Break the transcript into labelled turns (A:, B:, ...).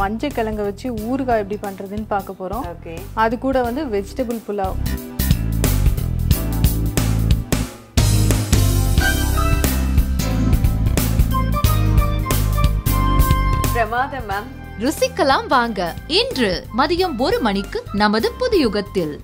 A: மஞ்சள் கிழங்கு வச்சு ஊறுகாய் எப்படி பண்றதுன்னு பார்க்க போறோம்.
B: ஓகே.
A: அது கூட வந்து வெஜிடபிள் புலாவ்.
B: பிரமாதம் மேம்
C: ருசிக்கலாம் வாங்க. இன்று மதியம் ஒரு மணிக்கு நமது புதியுகத்தில்.